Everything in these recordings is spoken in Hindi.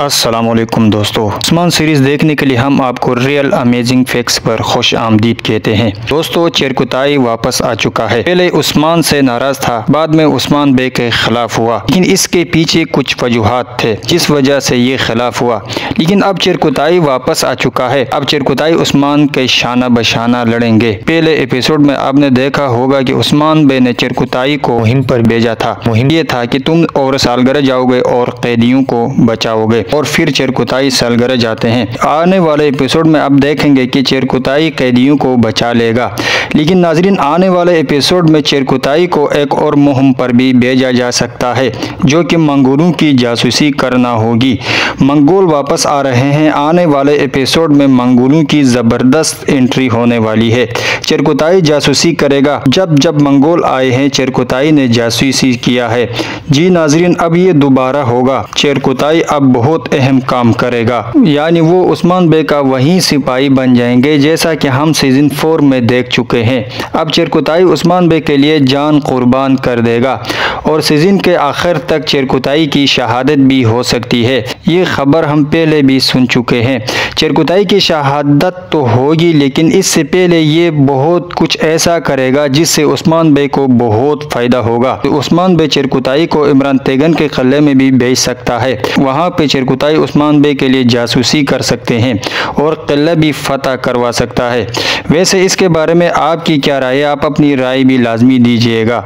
असलकुम दोस्तों। उस्मान सीरीज़ देखने के लिए हम आपको रियल अमेजिंग फैक्ट्स पर खुश आमदीद कहते हैं। दोस्तों, चेरकुताई वापस आ चुका है। पहले उस्मान से नाराज़ था, बाद में उस्मान बे के ख़िलाफ़ हुआ। लेकिन इसके पीछे कुछ वजूहत थे, जिस वजह से ये खिलाफ हुआ। लेकिन अब चेरकुताई वापस आ चुका है। अब चेरकुताई उस्मान के शाना बशाना लड़ेंगे। पहले एपिसोड में आपने देखा होगा कि उस्मान बे ने चेरकुताई को मुहिम पर भेजा था। मुहिम ये था कि तुम और सालगर जाओगे और कैदियों को बचाओगे। और फिर चेरकुताई सालगर जाते हैं। आने वाले एपिसोड में अब देखेंगे कि चेरकुताई कैदियों को बचा लेगा। लेकिन नाजरीन, आने वाले एपिसोड में चेरकुताई को एक और मुहिम पर भी भेजा जा सकता है, जो कि मंगोलों की जासूसी करना होगी। मंगोल वापस आ रहे हैं। आने वाले एपिसोड में मंगोलों की ज़बरदस्त एंट्री होने वाली है। चेरकुताई जासूसी करेगा। जब जब मंगोल आए हैं, चेरकुताई ने जासूसी किया है। जी नाजरीन, अब ये दोबारा होगा। चेरकुताई अब बहुत अहम काम करेगा। यानी वो उस्मान बे का वही सिपाही बन जाएँगे, जैसा कि हम सीज़न फोर में देख चुके हैं। अब चेरकुताई उस्मान बे के लिए जान कुर्बान कर देगा और सीज़न के आखिर तक चेरकुताई की शहादत भी हो सकती है। ये खबर हम पहले भी सुन चुके हैं। चेरकुताई की शहादत तो होगी, लेकिन इससे पहले ये बहुत कुछ ऐसा करेगा जिससे उस्मान बे को बहुत फ़ायदा होगा। उस्मान बे चेरकुताई को इमरान तेगन के कल्ले में भी भेज सकता है। वहाँ पे चिरकुताई उस्मान बे के लिए जासूसी कर सकते हैं और किला भी फतह करवा सकता है। वैसे इसके बारे में आपकी क्या राय आप अपनी राय भी लाजमी दीजिएगा।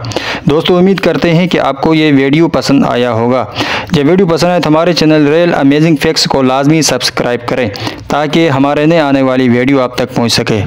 दोस्तों, उम्मीद करते हैं कि आपको ये वीडियो पसंद आया होगा। जब वीडियो पसंद आए तो हमारे चैनल रियल अमेजिंग फैक्ट्स को लाजमी सब्सक्राइब करें ताकि हमारे नए आने वाली वीडियो आप तक पहुँच सके।